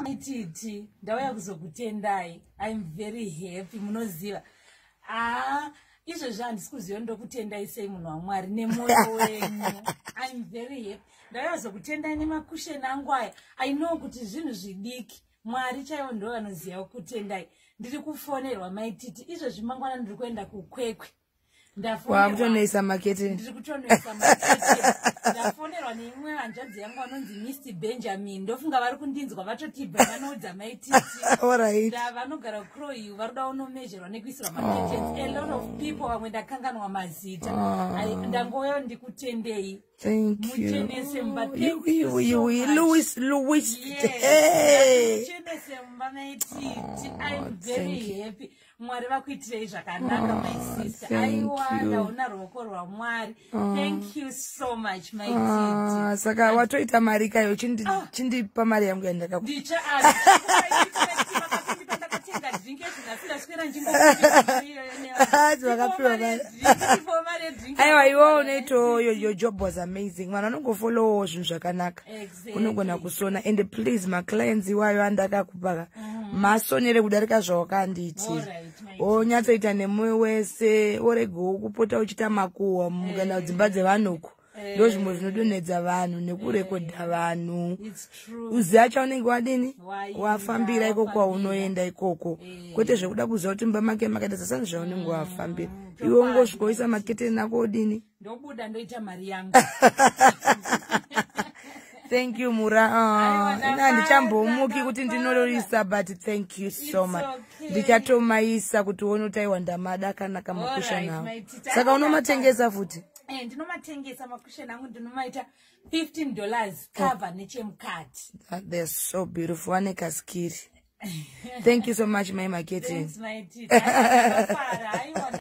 maititi ndauya kuzokutendai. Iam very happy munoziva. Haa izvezvi handisi kuziva ndokutendai sei munhu wamwari nemwoyo wenyu. Iam very happy. Ndauya kuzokutendai nemakusheni angu aya. I know kuti zvinhu zvidiki. Mwari chaivo ndo vanoziva kutendai. Ndiri kufonerwa maititi izvezvi mangwana ndiri kuenda kukwekwe wakutonoisa makete. Ndiri kutonoisa makete ndafonerwa neimwe hanzvadzi yangu vanonzi mr benjamin. Ndofunga vari kundinzwa vatotibva vanoudza maititi vanogara kucroyu vari kuda unomezherwa nekuisirwa maketens a lot of people vamwe ndakanganwa mazita. Oh. ndangoyo ndikutendei thank muchenese mumba you Thank you so much. louis louis Yes, hey. Oh, thank very happy mwari vakuitirei zvakanaka my sister thank you. una ruoko rwamwari thank you so much my Ah, titi saka watoita mari kayo chindi- Ah. chindipa mari yangu yandakaku ndicha ndakatenga drinki ezvinasindaswera Vakapiwa aiwa iwo unoitawo your, job was amazing. Vanhu vanongofolowawo zvinhu zvakanaka. Unogona kusona. And please maclients iwayo andakakupaka masonere kudarika zvawakandiitira onyatsoita nemwoyo wese oregawo kupota uchiita makuhwa mukana dzimba dzevanhuku ndo zvimwe zvinodonhedza vanhu nekurekodha vanhu. It's true. uziva chaunenge wadini? Wafambira ikoko kwaunoenda ikoko. Kwete zvekuda kuziva kuti mumba make makata sasani zvaunenge wafambira. Iwe ungosvikoisa maketeni ako odini ndobuda ndoita mari yangu. Thank you mura. Ina handichambomuki kuti ndinororisa but thank you so much. ndichatomaisa kuti uone kuti aiwa ndamada kanaka makusha Alright, nawo saka unomatengesa futi Eh, ndinomatengesa makusheni angu ndinomaita 15 dollars cover nechemukati. Ah, they're so beautiful. Vane kaskiri thank you so much mai maketeni Thanks, my